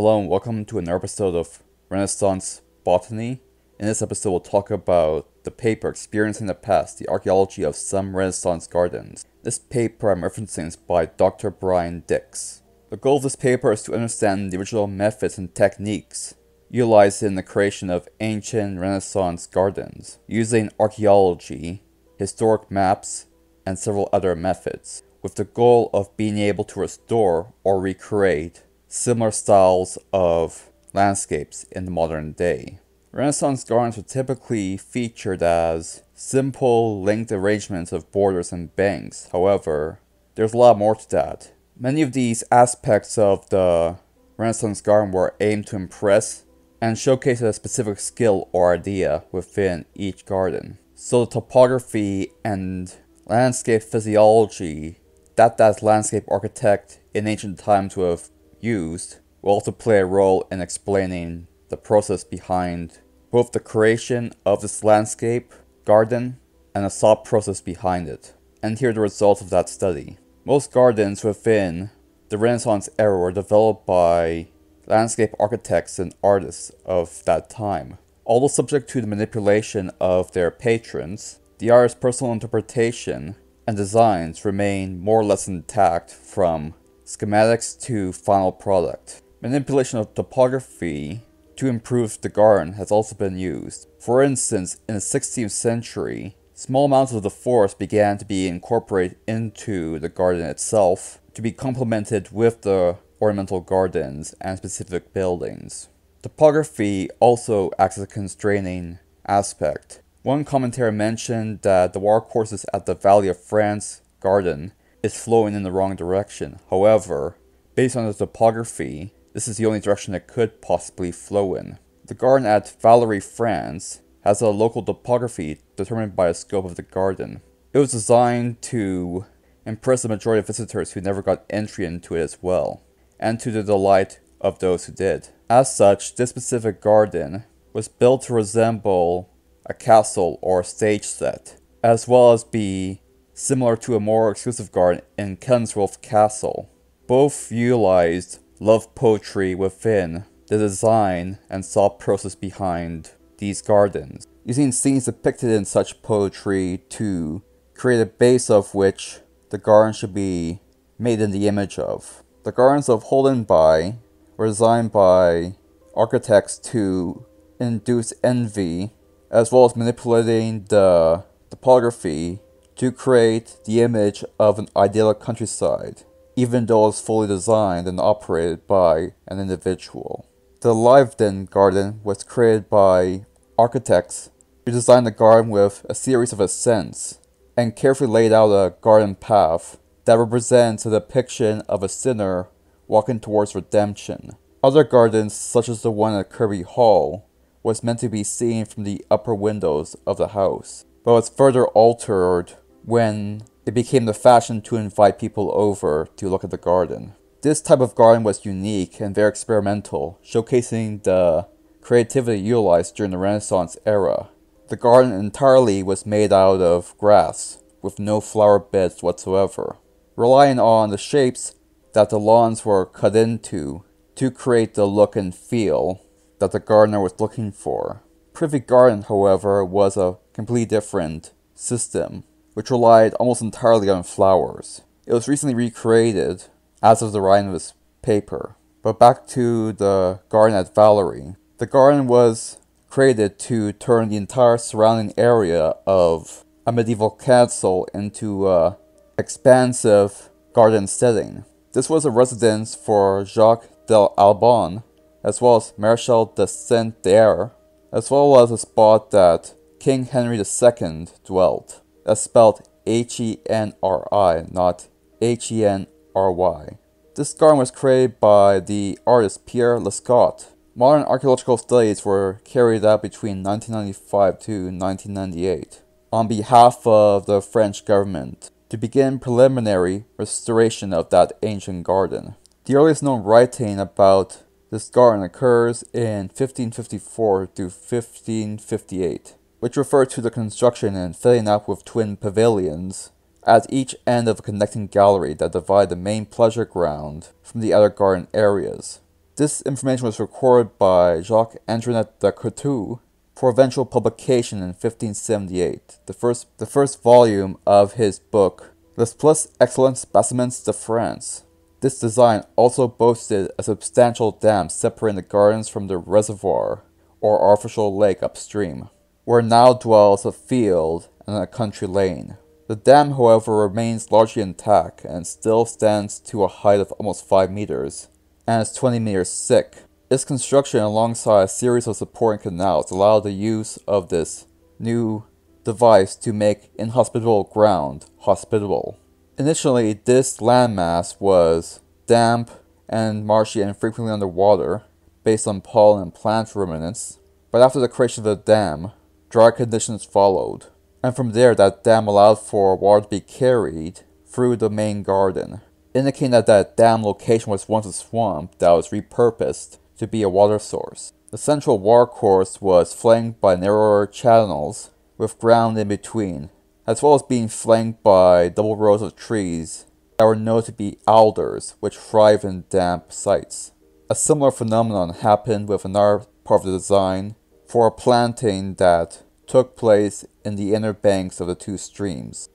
Hello and welcome to another episode of Renaissance Botany. In this episode, we'll talk about the paper Experiencing the Past, the Archaeology of Some Renaissance Gardens. This paper I'm referencing is by Dr. Brian Dix. The goal of this paper is to understand the original methods and techniques utilized in the creation of ancient Renaissance gardens, using archaeology, historic maps, and several other methods, with the goal of being able to restore or recreate similar styles of landscapes in the modern day. Renaissance gardens were typically featured as simple linked arrangements of borders and banks. However, there's a lot more to that. Many of these aspects of the Renaissance garden were aimed to impress and showcase a specific skill or idea within each garden. So the topography and landscape physiology that that landscape architect in ancient times would have used will also play a role in explaining the process behind both the creation of this landscape garden and the thought process behind it. And here are the results of that study. Most gardens within the Renaissance era were developed by landscape architects and artists of that time. Although subject to the manipulation of their patrons, the artist's personal interpretation and designs remain more or less intact from schematics to final product. Manipulation of topography to improve the garden has also been used. For instance, in the 16th century, small amounts of the forest began to be incorporated into the garden itself to be complemented with the ornamental gardens and specific buildings. Topography also acts as a constraining aspect. One commentator mentioned that the watercourses at the Vallery of France garden is flowing in the wrong direction. However, based on the topography, this is the only direction it could possibly flow in. The garden at Vallery, France has a local topography determined by the scope of the garden. It was designed to impress the majority of visitors who never got entry into it as well and to the delight of those who did. As such, this specific garden was built to resemble a castle or a stage set, as well as be similar to a more exclusive garden in Kenilworth Castle. Both utilized love poetry within the design and thought process behind these gardens, using scenes depicted in such poetry to create a base of which the garden should be made in the image of. The gardens of Holdenby were designed by architects to induce envy, as well as manipulating the topography to create the image of an idyllic countryside, even though it's fully designed and operated by an individual. The Lyveden Garden was created by architects who designed the garden with a series of ascents and carefully laid out a garden path that represents a depiction of a sinner walking towards redemption. Other gardens, such as the one at Kirby Hall, was meant to be seen from the upper windows of the house, but was further altered when it became the fashion to invite people over to look at the garden. This type of garden was unique and very experimental, showcasing the creativity utilized during the Renaissance era. The garden entirely was made out of grass, with no flower beds whatsoever relying on the shapes that the lawns were cut into to create the look and feel that the gardener was looking for. Privy Garden, however, was a completely different system, which relied almost entirely on flowers. It was recently recreated as of the writing of this paper. But back to the garden at Vallery. The garden was created to turn the entire surrounding area of a medieval castle into a expansive garden setting. This was a residence for Jacques d'Albon, as well as Marechal de Saint-André, as well as a spot that King Henry II dwelt. That's spelled H-E-N-R-I, not H-E-N-R-Y. This garden was created by the artist Pierre Lescot. Modern archaeological studies were carried out between 1995 to 1998 on behalf of the French government to begin preliminary restoration of that ancient garden. The earliest known writing about this garden occurs in 1554 to 1558, which refer to the construction and filling up with twin pavilions at each end of a connecting gallery that divide the main pleasure ground from the other garden areas. This information was recorded by Jacques Antoinette de Coutu for eventual publication in 1578, the first, the first volume of his book Les Plus Excellents Bastiments de France. This design also boasted a substantial dam separating the gardens from the reservoir, or artificial lake upstream, where now dwells a field and a country lane. The dam, however, remains largely intact and still stands to a height of almost 5 meters, and is 20 meters thick. Its construction alongside a series of supporting canals allowed the use of this new device to make inhospitable ground hospitable. Initially, this landmass was damp and marshy and frequently underwater, based on pollen and plant remnants, but after the creation of the dam, dry conditions followed, and from there that dam allowed for water to be carried through the main garden, indicating that that dam location was once a swamp that was repurposed to be a water source. The central watercourse was flanked by narrower channels with ground in between, as well as being flanked by double rows of trees that were known to be alders, which thrive in damp sites. A similar phenomenon happened with another part of the design for a planting that took place in the inner banks of the two streams.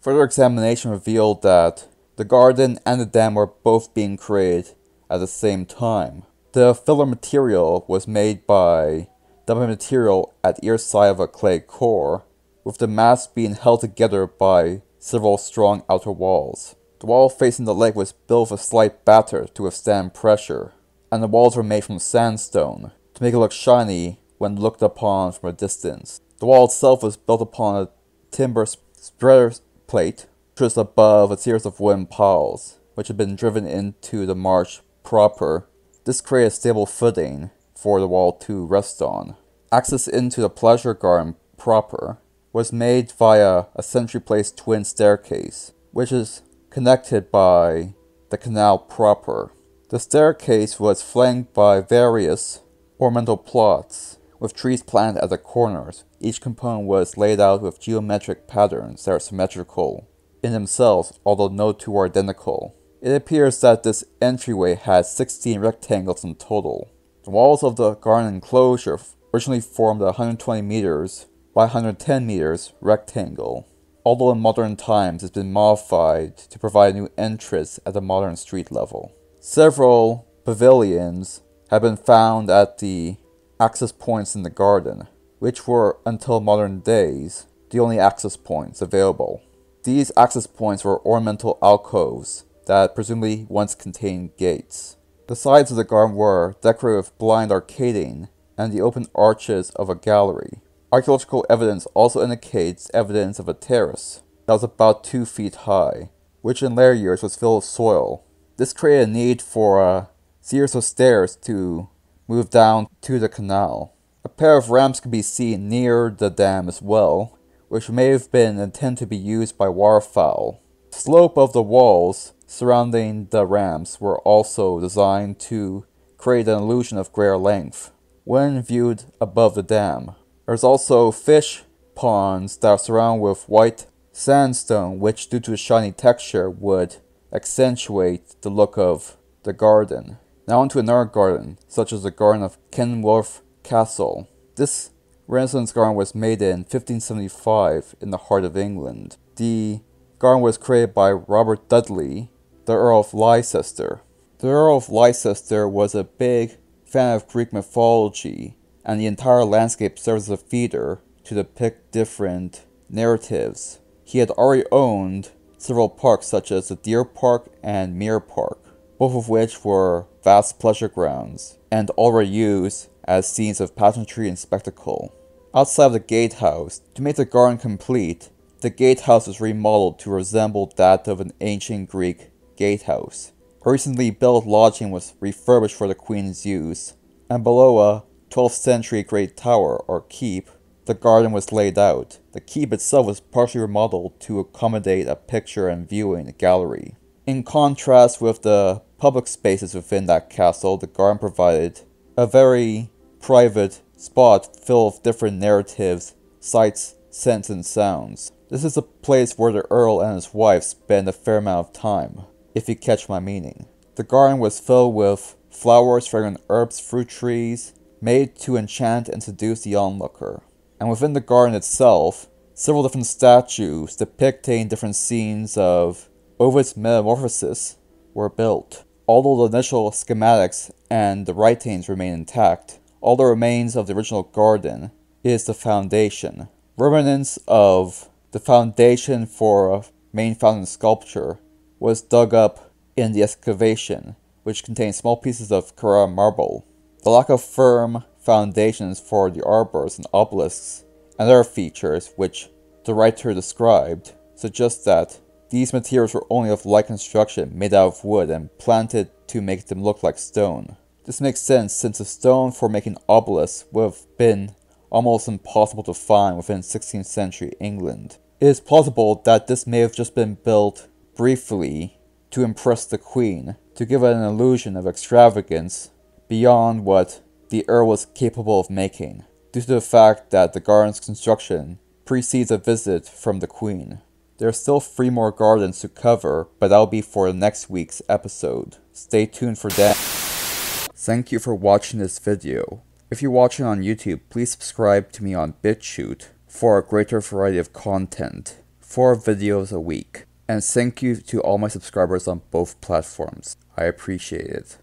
Further examination revealed that the garden and the dam were both being created at the same time. The filler material was made by dumping material at either side of a clay core, with the mass being held together by several strong outer walls. The wall facing the lake was built with a slight batter to withstand pressure, and the walls were made from sandstone to make it look shiny when looked upon from a distance. The wall itself was built upon a timber spreader plate, which was above a series of wooden piles, which had been driven into the marsh proper. This created a stable footing for the wall to rest on. Access into the pleasure garden proper was made via a Century Place twin staircase, which is connected by the canal proper. The staircase was flanked by various ornamental plots, with trees planted at the corners. Each component was laid out with geometric patterns that are symmetrical in themselves, although no two are identical. It appears that this entryway had 16 rectangles in total. The walls of the garden enclosure originally formed a 120 meters by 110 meters rectangle, although in modern times it's been modified to provide a new entrance at the modern street level. Several pavilions have been found at the access points in the garden, which were until modern days the only access points available. These access points were ornamental alcoves that presumably once contained gates. The sides of the garden were decorated with blind arcading and the open arches of a gallery. Archaeological evidence also indicates evidence of a terrace that was about two feet high, which in later years was filled with soil. This created a need for a series of stairs to move down to the canal. A pair of ramps could be seen near the dam as well, which may have been intended to be used by waterfowl. The slope of the walls surrounding the ramps were also designed to create an illusion of greater length when viewed above the dam. There's also fish ponds that are surrounded with white sandstone, which, due to its shiny texture, would accentuate the look of the garden. Now onto another garden, such as the garden of Kenilworth Castle. This Renaissance garden was made in 1575 in the heart of England. The garden was created by Robert Dudley the Earl of Leicester. The Earl of Leicester was a big fan of Greek mythology, and the entire landscape serves as a feeder to depict different narratives. He had already owned several parks such as the Deer Park and Mere Park, both of which were vast pleasure grounds, and already used as scenes of pageantry and spectacle. Outside of the gatehouse, to make the garden complete, the gatehouse was remodeled to resemble that of an ancient Greek gatehouse. A recently built lodging was refurbished for the Queen's use, and below a 12th century great tower, or keep, the garden was laid out. The keep itself was partially remodeled to accommodate a picture and viewing gallery. In contrast with the public spaces within that castle, the garden provided a very private spot filled with different narratives, sights, scents, and sounds. This is a place where the Earl and his wife spend a fair amount of time if you catch my meaning. The garden was filled with flowers, fragrant herbs, fruit trees, made to enchant and seduce the onlooker. And within the garden itself, several different statues depicting different scenes of Ovid's metamorphosis were built. Although the initial schematics and the writings remain intact, all the remains of the original garden is the foundation. Remnants of the foundation for a main fountain sculpture was dug up in the excavation, which contained small pieces of Carrara marble. The lack of firm foundations for the arbors and obelisks and other features which the writer described suggest that these materials were only of light construction made out of wood and planted to make them look like stone. This makes sense since the stone for making obelisks would have been almost impossible to find within 16th century England. It is plausible that this may have just been built briefly to impress the queen, to give an illusion of extravagance beyond what the Earl was capable of making, due to the fact that the garden's construction precedes a visit from the queen. There are still three more gardens to cover, but that'll be for next week's episode. Stay tuned for that. Thank you for watching this video. If you're watching on YouTube, please subscribe to me on BitChute for a greater variety of content, four videos a week. And thank you to all my subscribers on both platforms. I appreciate it.